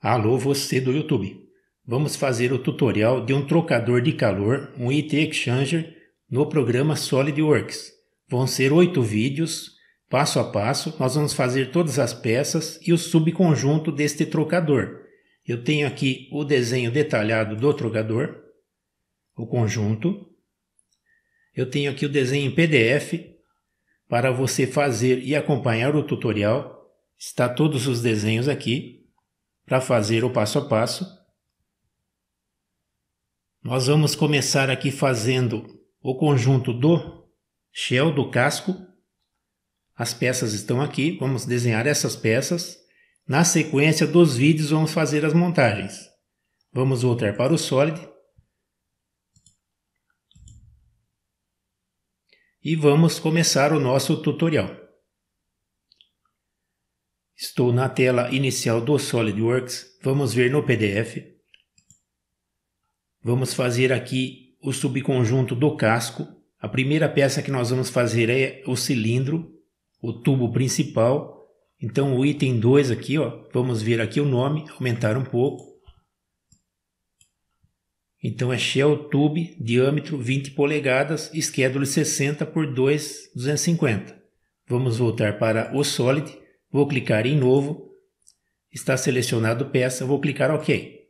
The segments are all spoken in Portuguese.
Alô você do YouTube. Vamos fazer o tutorial de um trocador de calor, um heat exchanger, no programa SolidWorks. Vão ser oito vídeos, passo a passo, nós vamos fazer todas as peças e o subconjunto deste trocador. Eu tenho aqui o desenho detalhado do trocador, o conjunto. Eu tenho aqui o desenho em PDF para você fazer e acompanhar o tutorial. Está todos os desenhos aqui para fazer o passo a passo. Nós vamos começar aqui fazendo o conjunto do shell, do casco. As peças estão aqui, vamos desenhar essas peças. Na sequência dos vídeos vamos fazer as montagens. Vamos voltar para o Solid. E vamos começar o nosso tutorial. Estou na tela inicial do SolidWorks. Vamos ver no PDF. Vamos fazer aqui o subconjunto do casco. A primeira peça que nós vamos fazer é o cilindro, o tubo principal. Então o item 2 aqui, ó, vamos ver aqui o nome, aumentar um pouco. Então é Shell Tube, diâmetro 20 polegadas, schedule 60 por 2, 250. Vamos voltar para o Solid Vou clicar em Novo. Está selecionado peça, vou clicar OK.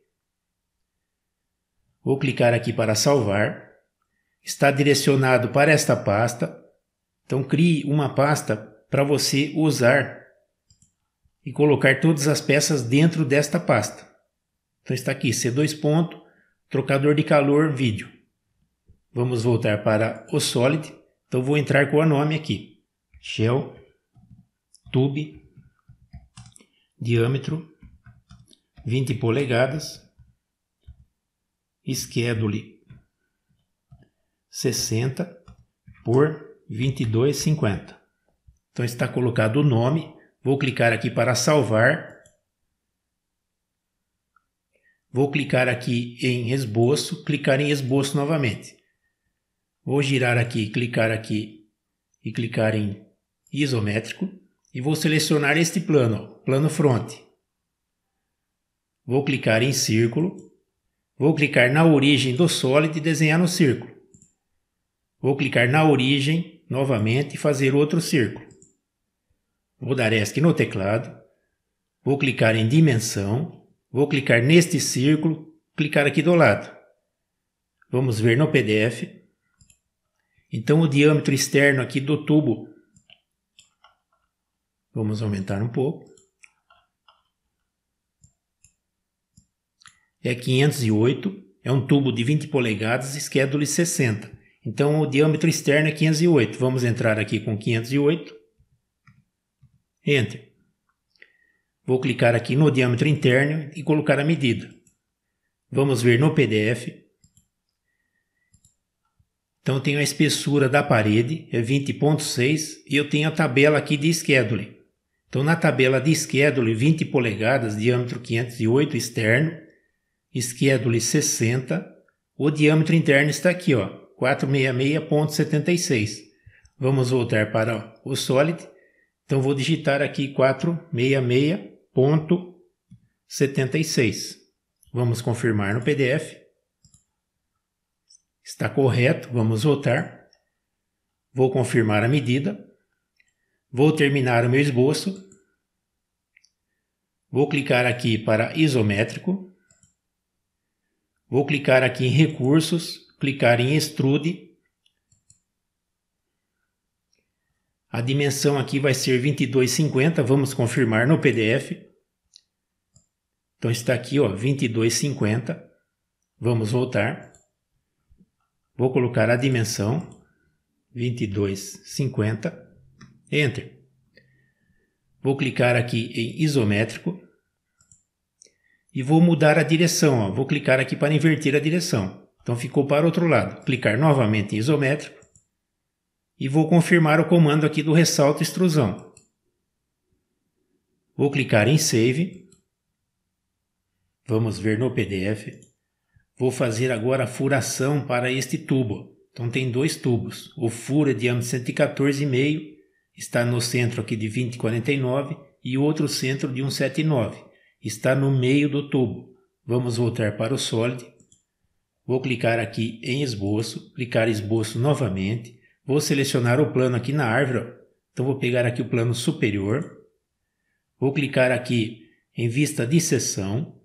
Vou clicar aqui para salvar. Está direcionado para esta pasta. Então crie uma pasta para você usar e colocar todas as peças dentro desta pasta. Então está aqui C2 ponto, trocador de calor, vídeo. Vamos voltar para o Solid. Então vou entrar com o nome aqui. Shell Tube diâmetro 20 polegadas, schedule 60 por 22,50. Então está colocado o nome. Vou clicar aqui para salvar. Vou clicar aqui em esboço, clicar em esboço novamente. Vou girar aqui, clicar aqui e clicar em isométrico e vou selecionar este plano, plano front. Vou clicar em círculo, vou clicar na origem do Solid e desenhar no círculo. Vou clicar na origem novamente e fazer outro círculo. Vou dar ESC no teclado, vou clicar em dimensão, vou clicar neste círculo, clicar aqui do lado. Vamos ver no PDF. Então o diâmetro externo aqui do tubo Vamos aumentar um pouco. É 508, é um tubo de 20 polegadas, schedule 60. Então o diâmetro externo é 508. Vamos entrar aqui com 508. Enter. Vou clicar aqui no diâmetro interno e colocar a medida. Vamos ver no PDF. Então tenho a espessura da parede, é 20.6, e eu tenho a tabela aqui de schedule. Então, na tabela de schedule 20 polegadas, diâmetro 508 externo, schedule 60, o diâmetro interno está aqui, ó, 466.76. Vamos voltar para o Solid. Então, vou digitar aqui 466.76. Vamos confirmar no PDF. Está correto, vamos voltar. Vou confirmar a medida. Vou terminar o meu esboço. Vou clicar aqui para isométrico. Vou clicar aqui em recursos, clicar em extrude. A dimensão aqui vai ser 22,50, vamos confirmar no PDF. Então está aqui, ó, 22,50. Vamos voltar. Vou colocar a dimensão 22,50. Enter. Vou clicar aqui em isométrico e vou mudar a direção. Ó. Vou clicar aqui para inverter a direção. Então ficou para o outro lado. Clicar novamente em isométrico e vou confirmar o comando aqui do ressalto extrusão. Vou clicar em Save. Vamos ver no PDF. Vou fazer agora a furação para este tubo. Então tem dois tubos. O furo é de diâmetro 114,5 está no centro aqui de 2049 e outro centro de 179. está no meio do tubo. Vamos voltar para o Solid. Vou clicar aqui em esboço, clicar esboço novamente. Vou selecionar o plano aqui na árvore. Então vou pegar aqui o plano superior. Vou clicar aqui em vista de seção.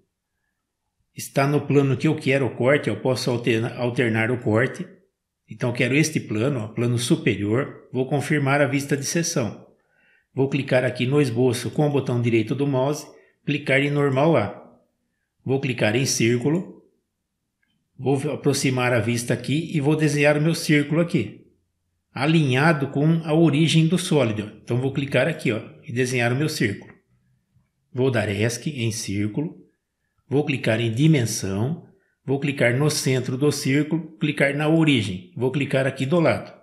Está no plano que eu quero o corte, eu posso alternar, alternar o corte. Então quero este plano, plano superior. Vou confirmar a vista de seção. Vou clicar aqui no esboço com o botão direito do mouse, clicar em normal A. Vou clicar em círculo, vou aproximar a vista aqui e vou desenhar o meu círculo aqui, alinhado com a origem do sólido. Então vou clicar aqui ó, e desenhar o meu círculo. Vou dar ESC em círculo, vou clicar em dimensão, vou clicar no centro do círculo, clicar na origem, vou clicar aqui do lado.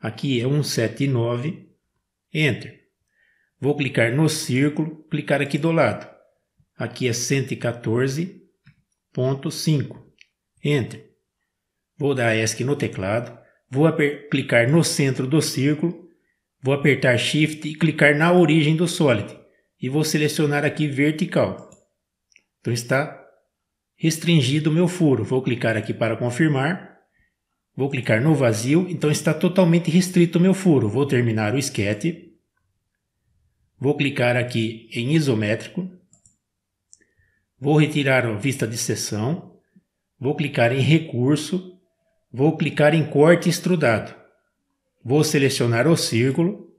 Aqui é 179, Enter. Vou clicar no círculo, clicar aqui do lado. Aqui é 114.5. Enter. Vou dar ESC no teclado. Vou clicar no centro do círculo. Vou apertar Shift e clicar na origem do Solid. E vou selecionar aqui vertical. Então está restringido o meu furo. Vou clicar aqui para confirmar. Vou clicar no vazio. Então está totalmente restrito o meu furo. Vou terminar o sketch. Vou clicar aqui em isométrico. Vou retirar a vista de seção, vou clicar em recurso, vou clicar em corte extrudado. Vou selecionar o círculo.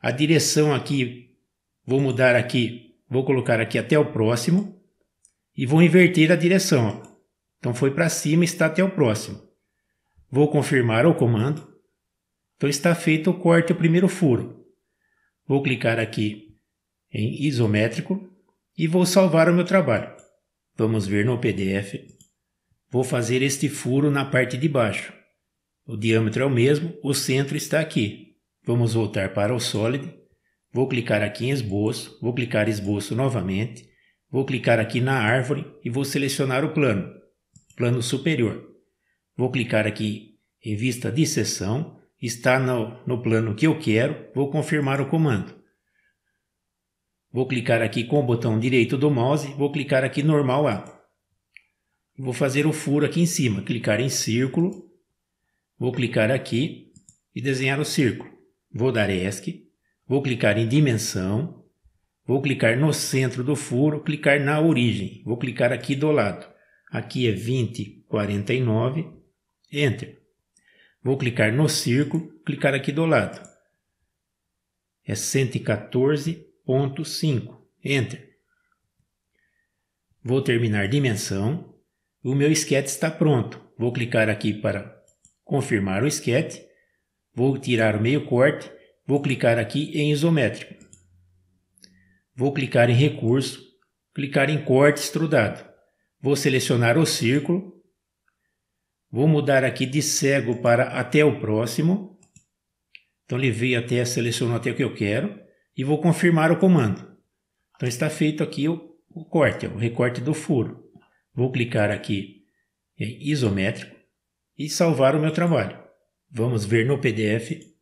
A direção aqui, vou mudar aqui, vou colocar aqui até o próximo e vou inverter a direção. Então foi para cima está até o próximo. Vou confirmar o comando. Então está feito o corte o primeiro furo. Vou clicar aqui em isométrico e vou salvar o meu trabalho. Vamos ver no PDF. Vou fazer este furo na parte de baixo. O diâmetro é o mesmo, o centro está aqui. Vamos voltar para o Solid. Vou clicar aqui em esboço, vou clicar esboço novamente. Vou clicar aqui na árvore e vou selecionar o plano, plano superior. Vou clicar aqui em vista de seção, está no, no plano que eu quero, vou confirmar o comando. Vou clicar aqui com o botão direito do mouse, vou clicar aqui normal A. Vou fazer o furo aqui em cima, clicar em círculo, vou clicar aqui e desenhar o círculo. Vou dar ESC, vou clicar em dimensão, vou clicar no centro do furo, clicar na origem, vou clicar aqui do lado. Aqui é 2049, Enter. Vou clicar no círculo, clicar aqui do lado. É 114 ponto 5. Enter. Vou terminar dimensão. O meu sketch está pronto. Vou clicar aqui para confirmar o sketch. Vou tirar o meio corte. Vou clicar aqui em isométrico. Vou clicar em recurso. Clicar em corte extrudado. Vou selecionar o círculo. Vou mudar aqui de cego para até o próximo. Então levei até, selecionou até o que eu quero e vou confirmar o comando. Então está feito aqui o, o corte, o recorte do furo. Vou clicar aqui em isométrico e salvar o meu trabalho. Vamos ver no PDF.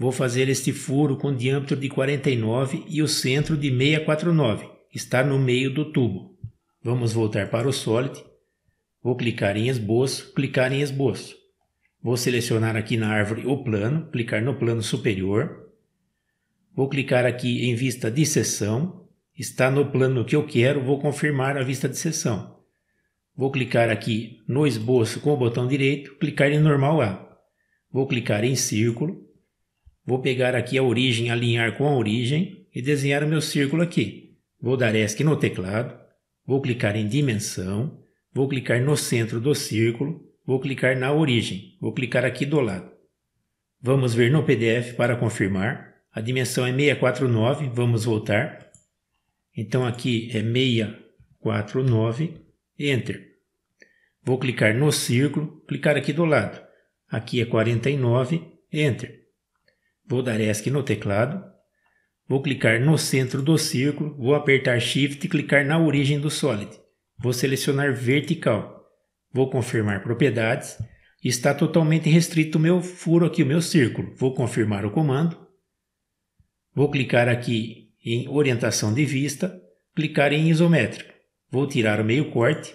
Vou fazer este furo com diâmetro de 49 e o centro de 649. Está no meio do tubo. Vamos voltar para o Solid. Vou clicar em esboço, clicar em esboço. Vou selecionar aqui na árvore o plano, clicar no plano superior Vou clicar aqui em vista de seção. Está no plano que eu quero, vou confirmar a vista de seção. Vou clicar aqui no esboço com o botão direito, clicar em normal A. Vou clicar em círculo. Vou pegar aqui a origem, alinhar com a origem e desenhar o meu círculo aqui. Vou dar ESC no teclado. Vou clicar em dimensão. Vou clicar no centro do círculo. Vou clicar na origem. Vou clicar aqui do lado. Vamos ver no PDF para confirmar. A dimensão é 649, vamos voltar. Então aqui é 649, Enter. Vou clicar no círculo, clicar aqui do lado. Aqui é 49, Enter. Vou dar ESC no teclado. Vou clicar no centro do círculo, vou apertar Shift e clicar na origem do Solid. Vou selecionar vertical. Vou confirmar propriedades. Está totalmente restrito o meu furo aqui, o meu círculo. Vou confirmar o comando. Vou clicar aqui em orientação de vista, clicar em isométrico. Vou tirar o meio corte,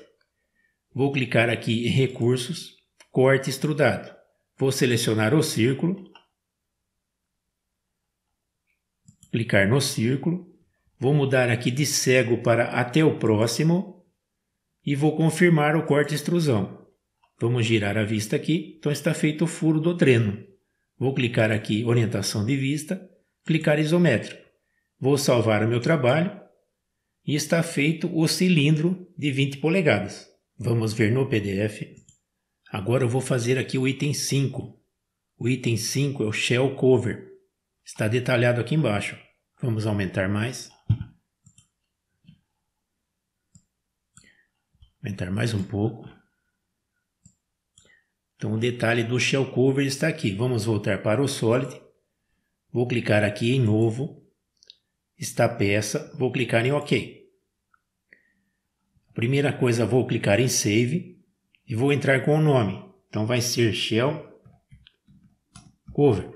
vou clicar aqui em recursos, corte extrudado. Vou selecionar o círculo, clicar no círculo, vou mudar aqui de cego para até o próximo e vou confirmar o corte extrusão. Vamos girar a vista aqui, então está feito o furo do dreno. Vou clicar aqui orientação de vista, clicar isométrico. Vou salvar o meu trabalho e está feito o cilindro de 20 polegadas. Vamos ver no PDF. Agora eu vou fazer aqui o item 5. O item 5 é o Shell Cover. Está detalhado aqui embaixo. Vamos aumentar mais. Aumentar mais um pouco. Então o detalhe do shell cover está aqui. Vamos voltar para o Solid. Vou clicar aqui em novo. Está peça. Vou clicar em OK. Primeira coisa, vou clicar em Save e vou entrar com o nome. Então vai ser Shell Cover.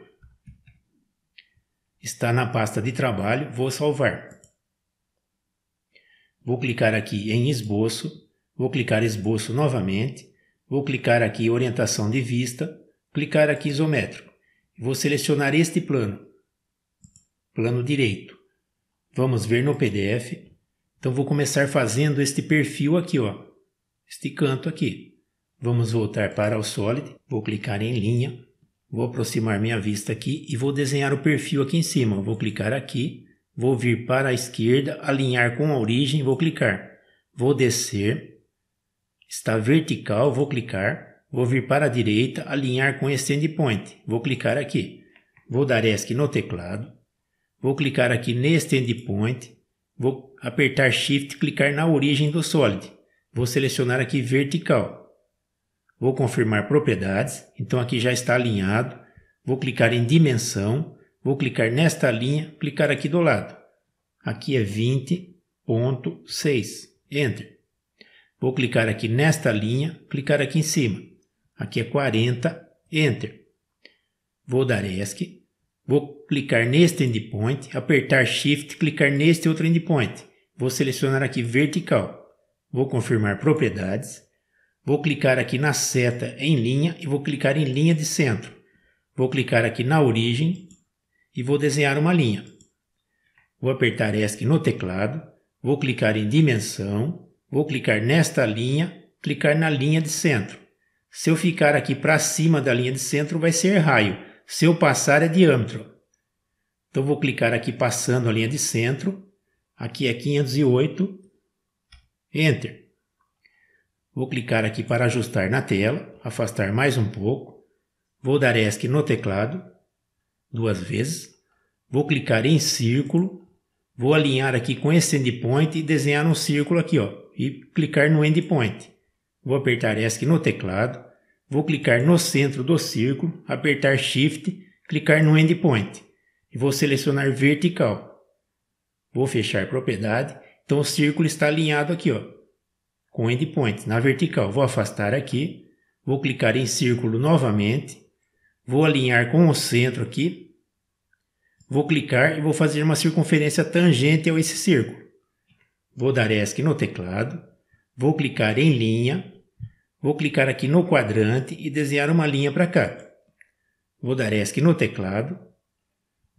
Está na pasta de trabalho, vou salvar. Vou clicar aqui em esboço, vou clicar esboço novamente Vou clicar aqui orientação de vista, clicar aqui isométrico. Vou selecionar este plano, plano direito. Vamos ver no PDF. Então vou começar fazendo este perfil aqui, ó, este canto aqui. Vamos voltar para o Solid, vou clicar em linha, vou aproximar minha vista aqui e vou desenhar o perfil aqui em cima. Vou clicar aqui, vou vir para a esquerda, alinhar com a origem, vou clicar. Vou descer, Está vertical, vou clicar, vou vir para a direita, alinhar com esse endpoint. Vou clicar aqui. Vou dar ESC no teclado. Vou clicar aqui neste endpoint. Vou apertar Shift e clicar na origem do Solid. Vou selecionar aqui vertical. Vou confirmar propriedades. Então aqui já está alinhado. Vou clicar em dimensão. Vou clicar nesta linha, clicar aqui do lado. Aqui é 20.6. Enter. Vou clicar aqui nesta linha, clicar aqui em cima. Aqui é 40, Enter. Vou dar ESC. Vou clicar neste endpoint, apertar Shift, clicar neste outro endpoint. Vou selecionar aqui vertical. Vou confirmar propriedades. Vou clicar aqui na seta em linha e vou clicar em linha de centro. Vou clicar aqui na origem e vou desenhar uma linha. Vou apertar ESC no teclado. Vou clicar em dimensão. Vou clicar nesta linha, clicar na linha de centro. Se eu ficar aqui para cima da linha de centro, vai ser raio. Se eu passar, é diâmetro. Então, vou clicar aqui passando a linha de centro. Aqui é 508. Enter. Vou clicar aqui para ajustar na tela, afastar mais um pouco. Vou dar ESC no teclado, duas vezes. Vou clicar em círculo. Vou alinhar aqui com esse endpoint e desenhar um círculo aqui, ó e clicar no endpoint. Vou apertar ESC no teclado, vou clicar no centro do círculo, apertar Shift, clicar no endpoint e vou selecionar vertical. Vou fechar propriedade, então o círculo está alinhado aqui, ó, com endpoint na vertical. Vou afastar aqui, vou clicar em círculo novamente, vou alinhar com o centro aqui, vou clicar e vou fazer uma circunferência tangente a esse círculo. Vou dar ESC no teclado, vou clicar em linha, vou clicar aqui no quadrante e desenhar uma linha para cá. Vou dar ESC no teclado,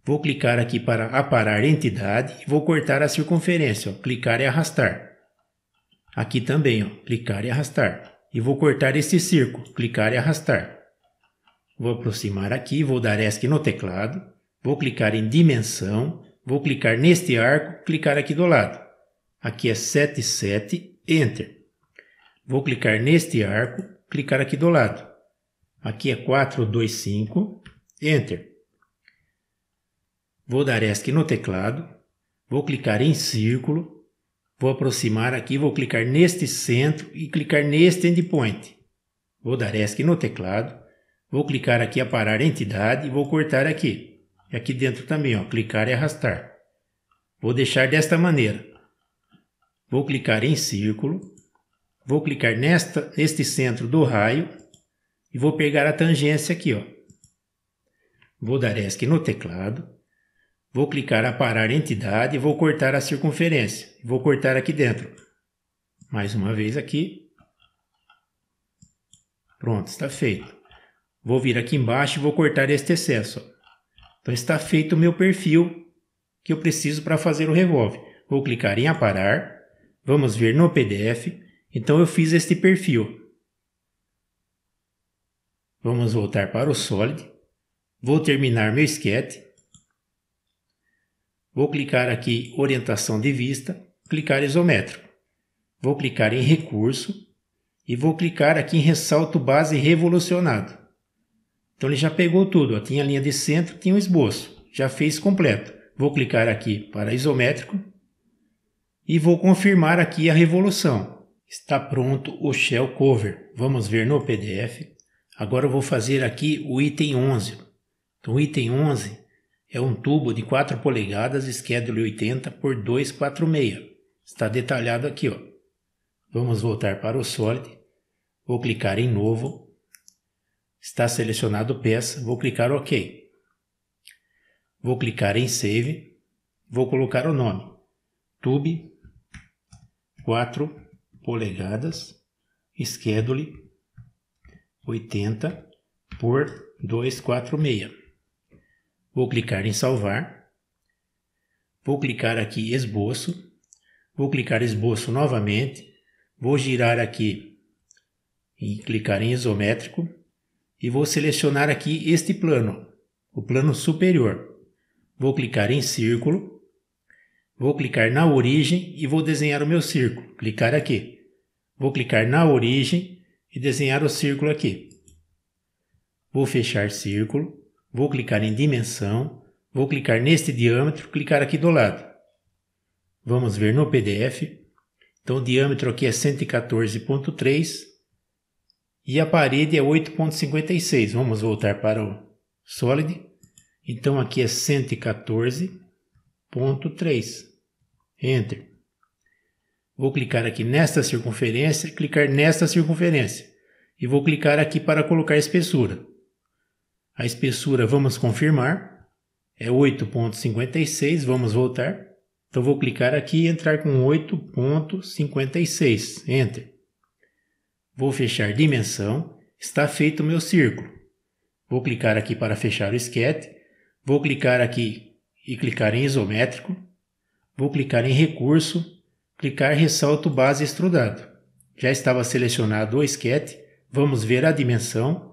vou clicar aqui para aparar entidade e vou cortar a circunferência, ó, clicar e arrastar. Aqui também, ó, clicar e arrastar. E vou cortar este círculo, clicar e arrastar. Vou aproximar aqui, vou dar ESC no teclado, vou clicar em dimensão, vou clicar neste arco, clicar aqui do lado. Aqui é 77, Enter. Vou clicar neste arco, clicar aqui do lado. Aqui é 425, Enter. Vou dar ESC no teclado, vou clicar em círculo, vou aproximar aqui, vou clicar neste centro e clicar neste endpoint. Vou dar ESC no teclado, vou clicar aqui a parar entidade e vou cortar aqui. E aqui dentro também, ó, clicar e arrastar. Vou deixar desta maneira. Vou clicar em círculo, vou clicar nesta, neste centro do raio e vou pegar a tangência aqui, ó. Vou dar ESC no teclado, Vou clicar aparar entidade e vou cortar a circunferência. Vou cortar aqui dentro. Mais uma vez aqui. Pronto, está feito. Vou vir aqui embaixo e vou cortar este excesso. Então está feito o meu perfil que eu preciso para fazer o revólver. Vou clicar em aparar. Vamos ver no PDF. Então eu fiz este perfil. Vamos voltar para o Solid. Vou terminar meu sketch. Vou clicar aqui orientação de vista, clicar isométrico. Vou clicar em recurso e vou clicar aqui em ressalto base revolucionado. Então ele já pegou tudo, ó. tinha a linha de centro, tinha o esboço, já fez completo. Vou clicar aqui para isométrico e vou confirmar aqui a revolução. Está pronto o shell cover. Vamos ver no PDF. Agora eu vou fazer aqui o item 11. Então o item 11 é um tubo de 4 polegadas, schedule 80 por 246. Está detalhado aqui, ó. Vamos voltar para o Solid. Vou clicar em Novo. Está selecionado peça. Vou clicar OK. Vou clicar em Save. Vou colocar o nome. Tube 4 polegadas. Schedule 80 por 246. Vou clicar em salvar. Vou clicar aqui esboço. Vou clicar esboço novamente. Vou girar aqui e clicar em isométrico e vou selecionar aqui este plano, o plano superior. Vou clicar em círculo, vou clicar na origem e vou desenhar o meu círculo. Clicar aqui. Vou clicar na origem e desenhar o círculo aqui. Vou fechar círculo, vou clicar em dimensão, vou clicar neste diâmetro, clicar aqui do lado. Vamos ver no PDF. Então o diâmetro aqui é 114.3 e a parede é 8.56. Vamos voltar para o Solid. Então aqui é 114.3. Enter. Vou clicar aqui nesta circunferência, clicar nesta circunferência e vou clicar aqui para colocar espessura. A espessura vamos confirmar, é 8.56, vamos voltar. Então vou clicar aqui e entrar com 8.56. Enter. Vou fechar dimensão. Está feito o meu círculo. Vou clicar aqui para fechar o sketch. Vou clicar aqui e clicar em isométrico. Vou clicar em recurso, clicar ressalto base extrudado. Já estava selecionado o sketch. Vamos ver a dimensão.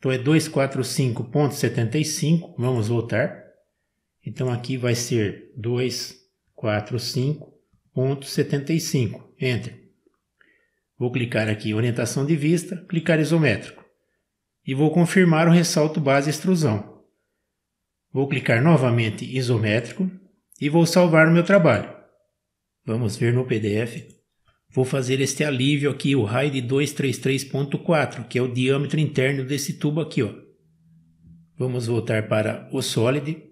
Então é 245.75. Vamos voltar. Então aqui vai ser 2 45.75. Enter. Vou clicar aqui orientação de vista, clicar isométrico. E vou confirmar o ressalto base extrusão. Vou clicar novamente isométrico e vou salvar o meu trabalho. Vamos ver no PDF. Vou fazer este alívio aqui, o raio de 233.4, que é o diâmetro interno desse tubo aqui. Ó. Vamos voltar para o Solid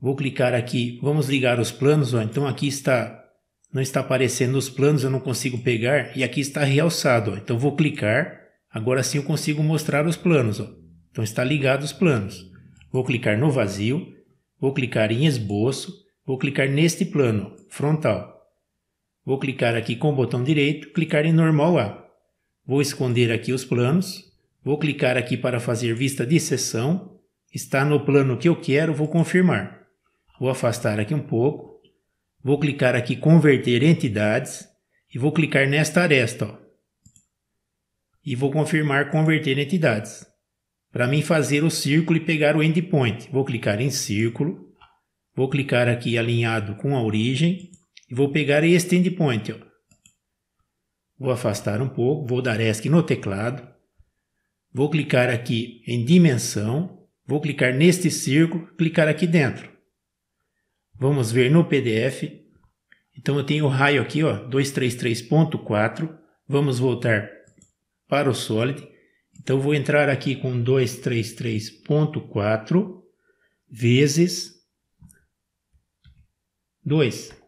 Vou clicar aqui, vamos ligar os planos, ó. então aqui está, não está aparecendo os planos, eu não consigo pegar, e aqui está realçado, ó. então vou clicar, agora sim eu consigo mostrar os planos, ó. então está ligado os planos. Vou clicar no vazio, vou clicar em esboço, vou clicar neste plano, frontal. Vou clicar aqui com o botão direito, clicar em normal A. Vou esconder aqui os planos, vou clicar aqui para fazer vista de seção, está no plano que eu quero, vou confirmar. Vou afastar aqui um pouco. Vou clicar aqui converter entidades e vou clicar nesta aresta. Ó. E vou confirmar converter entidades. Para mim fazer o círculo e pegar o endpoint, vou clicar em círculo. Vou clicar aqui alinhado com a origem e vou pegar este endpoint. Ó. Vou afastar um pouco, vou dar ESC no teclado. Vou clicar aqui em dimensão, vou clicar neste círculo, clicar aqui dentro. Vamos ver no PDF. Então eu tenho o raio aqui, ó, 233.4. Vamos voltar para o Solid. Então vou entrar aqui com 233.4 vezes 2.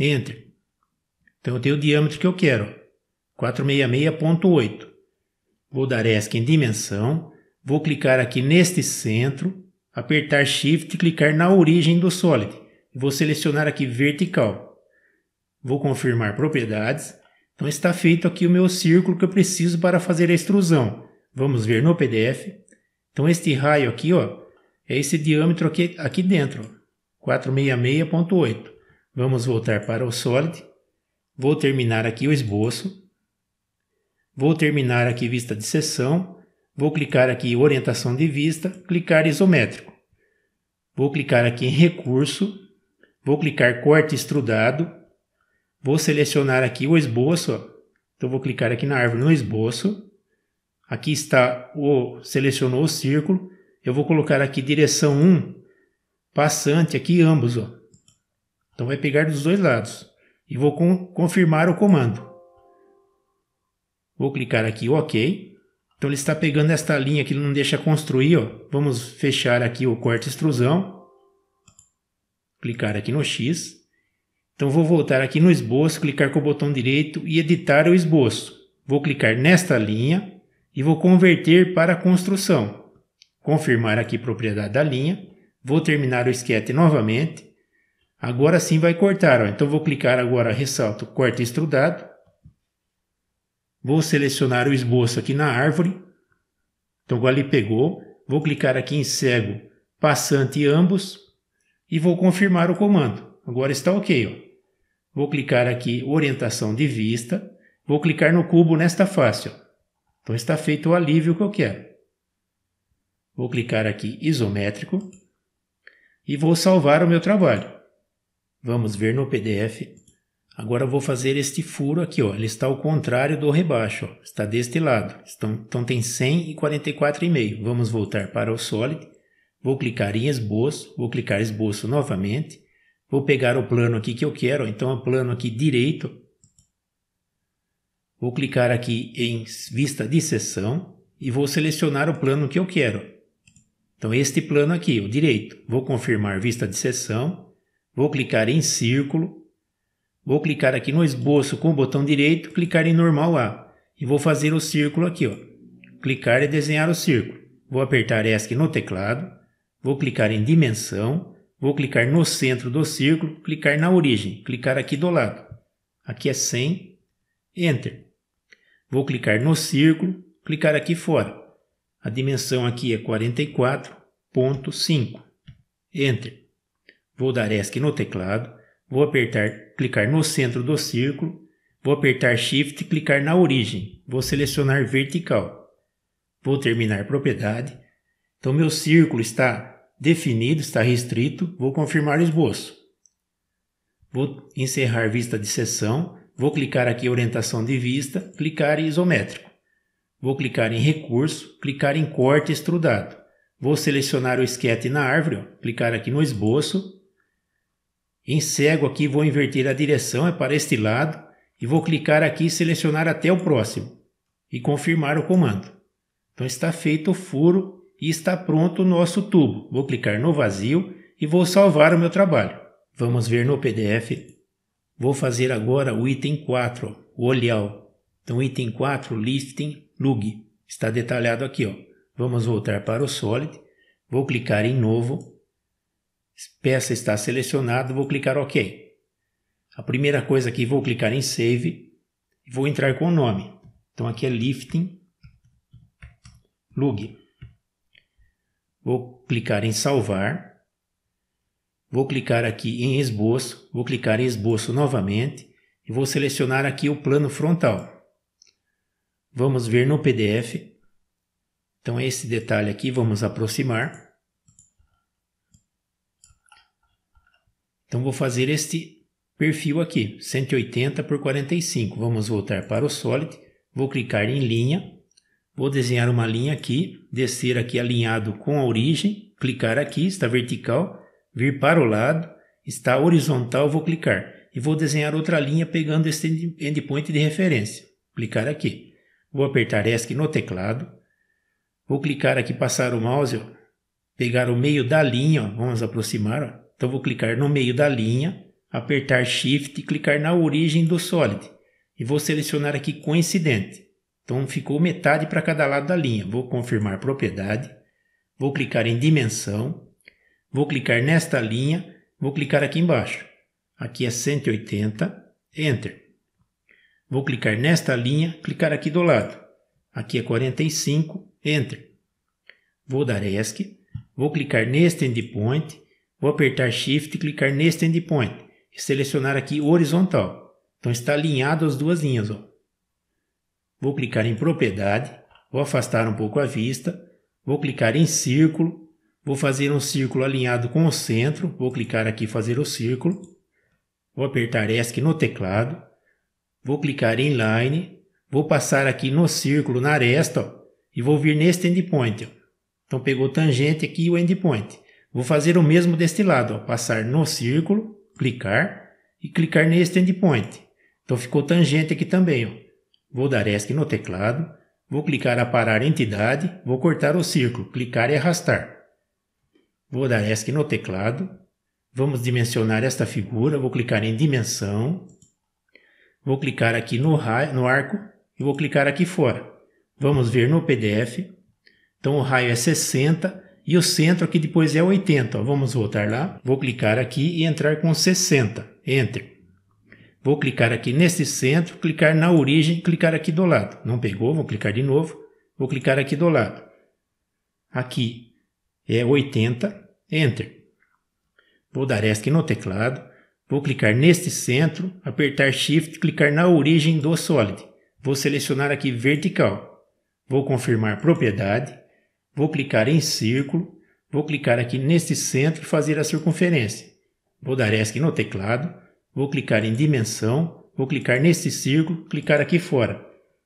Enter. Então eu tenho o diâmetro que eu quero, 466.8. Vou dar ESC em dimensão, vou clicar aqui neste centro, apertar Shift e clicar na origem do Solid. Vou selecionar aqui vertical. Vou confirmar propriedades. Então está feito aqui o meu círculo que eu preciso para fazer a extrusão. Vamos ver no PDF. Então este raio aqui, ó, é esse diâmetro aqui, aqui dentro, 466.8. Vamos voltar para o Solid. Vou terminar aqui o esboço. Vou terminar aqui vista de seção. Vou clicar aqui orientação de vista, clicar isométrico. Vou clicar aqui em recurso. Vou clicar corte extrudado. Vou selecionar aqui o esboço. Então vou clicar aqui na árvore no esboço. Aqui está o selecionou o círculo. Eu vou colocar aqui direção 1, passante aqui ambos, ó. Então vai pegar dos dois lados. E vou com, confirmar o comando. Vou clicar aqui OK. Então ele está pegando esta linha que ele não deixa construir, ó. Vamos fechar aqui o corte extrusão. Clicar aqui no X. Então vou voltar aqui no esboço, clicar com o botão direito e editar o esboço. Vou clicar nesta linha e vou converter para construção. Confirmar aqui propriedade da linha. Vou terminar o esquete novamente. Agora sim vai cortar. Ó. Então vou clicar agora, ressalto, corte extrudado. Vou selecionar o esboço aqui na árvore. Então agora ele pegou. Vou clicar aqui em cego, passante ambos. E vou confirmar o comando. Agora está ok. Ó. Vou clicar aqui orientação de vista. Vou clicar no cubo nesta face. Ó. Então está feito o alívio que eu quero. Vou clicar aqui isométrico e vou salvar o meu trabalho. Vamos ver no PDF. Agora vou fazer este furo aqui, ó. Ele está ao contrário do rebaixo, ó. Está deste lado. Então, então tem 100 e 44,5. Vamos voltar para o Solid. Vou clicar em esboço. Vou clicar esboço novamente. Vou pegar o plano aqui que eu quero. Então, o plano aqui direito. Vou clicar aqui em vista de seção e vou selecionar o plano que eu quero. Então, este plano aqui, o direito. Vou confirmar vista de seção Vou clicar em círculo. Vou clicar aqui no esboço com o botão direito, clicar em normal A. E vou fazer o círculo aqui, ó. Clicar e desenhar o círculo. Vou apertar ESC no teclado. Vou clicar em dimensão. Vou clicar no centro do círculo, clicar na origem, clicar aqui do lado. Aqui é 100, Enter. Vou clicar no círculo, clicar aqui fora. A dimensão aqui é 44.5. Enter. Vou dar ESC no teclado, vou apertar, clicar no centro do círculo, vou apertar Shift e clicar na origem, vou selecionar vertical. Vou terminar propriedade. Então meu círculo está definido, está restrito, vou confirmar o esboço. Vou encerrar vista de seção, vou clicar aqui em orientação de vista, clicar em isométrico. Vou clicar em recurso, clicar em corte extrudado. Vou selecionar o esquete na árvore, ó, clicar aqui no esboço, em cego aqui vou inverter a direção é para este lado e vou clicar aqui e selecionar até o próximo e confirmar o comando. Então está feito o furo e está pronto o nosso tubo. Vou clicar no vazio e vou salvar o meu trabalho. Vamos ver no PDF. Vou fazer agora o item 4, o olhal. Então item 4, lifting lug. Está detalhado aqui. Ó. Vamos voltar para o Solid. Vou clicar em novo peça está selecionada, vou clicar OK. A primeira coisa aqui, vou clicar em Save e vou entrar com o nome. Então aqui é Lifting Lug. Vou clicar em Salvar. Vou clicar aqui em Esboço. Vou clicar em Esboço novamente e vou selecionar aqui o plano frontal. Vamos ver no PDF. Então esse detalhe aqui, vamos aproximar. Então vou fazer este perfil aqui, 180 por 45. Vamos voltar para o Solid, vou clicar em linha, vou desenhar uma linha aqui, descer aqui alinhado com a origem, clicar aqui, está vertical, vir para o lado, está horizontal, vou clicar e vou desenhar outra linha pegando este endpoint de referência. Clicar aqui. Vou apertar ESC no teclado. Vou clicar aqui, passar o mouse, ó, pegar o meio da linha, ó, vamos aproximar, ó, então vou clicar no meio da linha, apertar Shift e clicar na origem do Solid. E vou selecionar aqui coincidente. Então ficou metade para cada lado da linha. Vou confirmar propriedade. vou clicar em dimensão, vou clicar nesta linha, vou clicar aqui embaixo. Aqui é 180, Enter. Vou clicar nesta linha, clicar aqui do lado. Aqui é 45, Enter. Vou dar ESC, vou clicar neste endpoint, vou apertar Shift e clicar neste endpoint e selecionar aqui horizontal. Então está alinhado as duas linhas. Ó. Vou clicar em propriedade, vou afastar um pouco a vista, vou clicar em círculo, vou fazer um círculo alinhado com o centro, vou clicar aqui fazer o círculo, vou apertar ESC no teclado, vou clicar em Line, vou passar aqui no círculo, na aresta, ó, e vou vir neste endpoint. Ó. Então pegou tangente aqui o endpoint. Vou fazer o mesmo deste lado, ó, passar no círculo, clicar e clicar neste endpoint. Então ficou tangente aqui também. Ó. Vou dar ESC no teclado, vou clicar a parar entidade, vou cortar o círculo, clicar e arrastar. Vou dar ESC no teclado, vamos dimensionar esta figura, vou clicar em dimensão, Vou clicar aqui no, raio, no arco e vou clicar aqui fora. Vamos ver no PDF. Então o raio é 60 e o centro aqui depois é 80. Ó. Vamos voltar lá. Vou clicar aqui e entrar com 60. Enter. Vou clicar aqui nesse centro, clicar na origem, clicar aqui do lado. Não pegou, vou clicar de novo. Vou clicar aqui do lado. Aqui é 80. Enter. Vou dar ESC no teclado. Vou clicar neste centro, apertar Shift clicar na origem do Solid. Vou selecionar aqui vertical. Vou confirmar propriedade. Vou clicar em círculo. Vou clicar aqui neste centro e fazer a circunferência. Vou dar ESC no teclado. Vou clicar em dimensão. Vou clicar neste círculo, clicar aqui fora.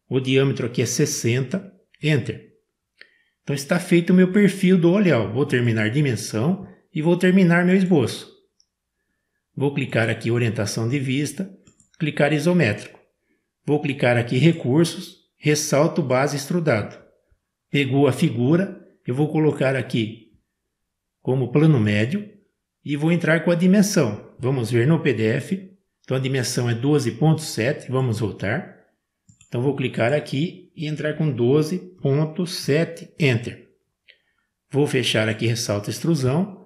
O diâmetro aqui é 60. Enter. Então está feito o meu perfil do olhal. Vou terminar dimensão e vou terminar meu esboço. Vou clicar aqui orientação de vista, clicar isométrico. Vou clicar aqui recursos, ressalto base extrudado. Pegou a figura, eu vou colocar aqui como plano médio e vou entrar com a dimensão. Vamos ver no PDF. Então a dimensão é 12.7, vamos voltar. Então vou clicar aqui e entrar com 12.7, Enter. Vou fechar aqui ressalto extrusão.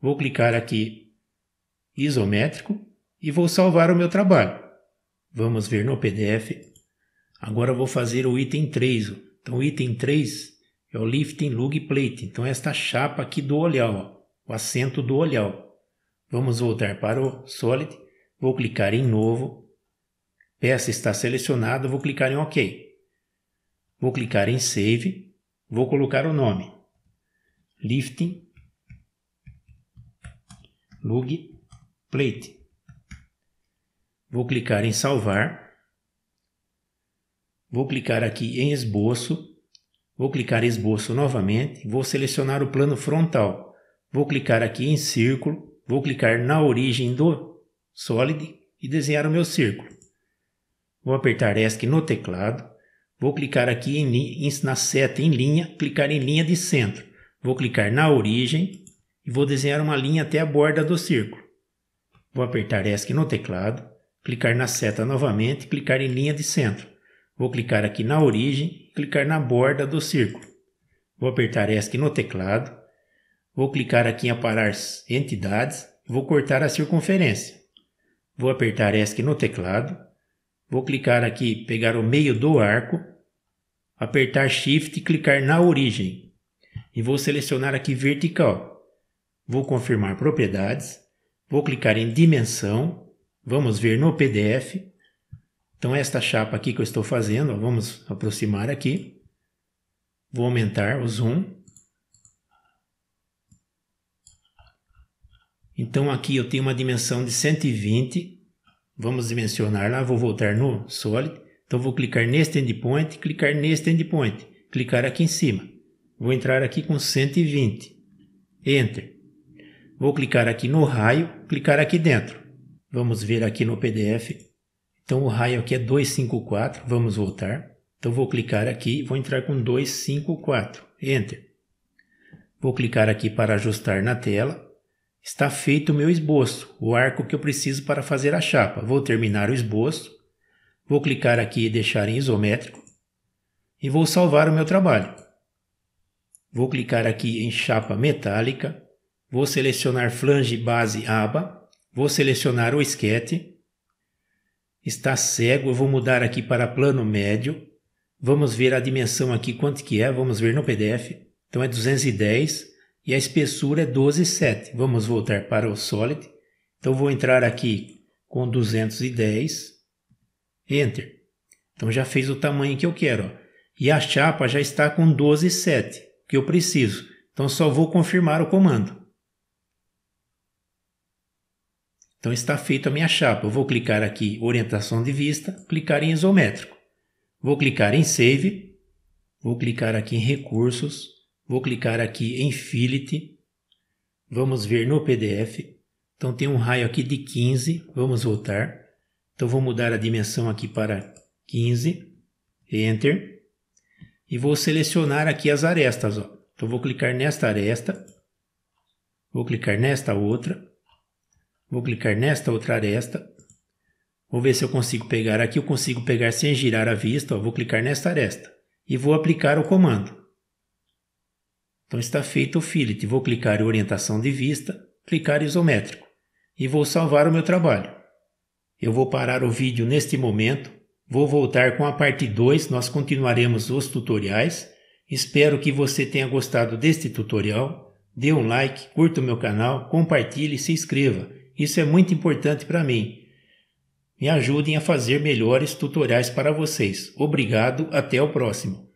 Vou clicar aqui isométrico e vou salvar o meu trabalho. Vamos ver no PDF. Agora vou fazer o item 3. Então item 3 é o lifting lug plate. Então esta chapa aqui do olhal, ó, o assento do olhal. Vamos voltar para o Solid. Vou clicar em novo. Peça está selecionada, vou clicar em OK. Vou clicar em Save. Vou colocar o nome. Lifting lug Plate. Vou clicar em salvar. Vou clicar aqui em esboço. Vou clicar em esboço novamente. Vou selecionar o plano frontal. Vou clicar aqui em círculo. Vou clicar na origem do Solid e desenhar o meu círculo. Vou apertar ESC no teclado. Vou clicar aqui em, na seta em linha, clicar em linha de centro. Vou clicar na origem e vou desenhar uma linha até a borda do círculo. Vou apertar ESC no teclado, clicar na seta novamente, clicar em linha de centro. Vou clicar aqui na origem, clicar na borda do círculo. Vou apertar ESC no teclado, vou clicar aqui em aparar entidades, vou cortar a circunferência. Vou apertar ESC no teclado, vou clicar aqui, pegar o meio do arco, apertar Shift e clicar na origem. E vou selecionar aqui vertical. Vou confirmar propriedades, Vou clicar em dimensão, vamos ver no PDF. Então esta chapa aqui que eu estou fazendo, vamos aproximar aqui. Vou aumentar o zoom. Então aqui eu tenho uma dimensão de 120. Vamos dimensionar lá, vou voltar no Solid. Então vou clicar neste endpoint, clicar neste endpoint, clicar aqui em cima. Vou entrar aqui com 120. Enter. Vou clicar aqui no raio, clicar aqui dentro. Vamos ver aqui no PDF. Então o raio aqui é 254, vamos voltar. Então vou clicar aqui, vou entrar com 254, Enter. Vou clicar aqui para ajustar na tela. Está feito o meu esboço, o arco que eu preciso para fazer a chapa. Vou terminar o esboço. Vou clicar aqui e deixar em isométrico. E vou salvar o meu trabalho. Vou clicar aqui em chapa metálica, vou selecionar flange base aba, vou selecionar o esquete, está cego, eu vou mudar aqui para plano médio, vamos ver a dimensão aqui quanto que é, vamos ver no PDF, então é 210 e a espessura é 12,7, vamos voltar para o Solid, então vou entrar aqui com 210, Enter, então já fez o tamanho que eu quero, ó. e a chapa já está com 12,7, que eu preciso, então só vou confirmar o comando. Então está feita a minha chapa. Eu vou clicar aqui orientação de vista, clicar em isométrico. Vou clicar em save, vou clicar aqui em recursos, vou clicar aqui em Fillet. Vamos ver no PDF. Então tem um raio aqui de 15, vamos voltar. Então vou mudar a dimensão aqui para 15, Enter. E vou selecionar aqui as arestas. Ó. Então vou clicar nesta aresta, vou clicar nesta outra, Vou clicar nesta outra aresta. Vou ver se eu consigo pegar aqui. Eu consigo pegar sem girar a vista. Ó. Vou clicar nesta aresta. E vou aplicar o comando. Então está feito o fillet. Vou clicar em orientação de vista, clicar isométrico. E vou salvar o meu trabalho. Eu vou parar o vídeo neste momento. Vou voltar com a parte 2. Nós continuaremos os tutoriais. Espero que você tenha gostado deste tutorial. Dê um like, curta o meu canal, compartilhe e se inscreva. Isso é muito importante para mim. Me ajudem a fazer melhores tutoriais para vocês. Obrigado, até o próximo.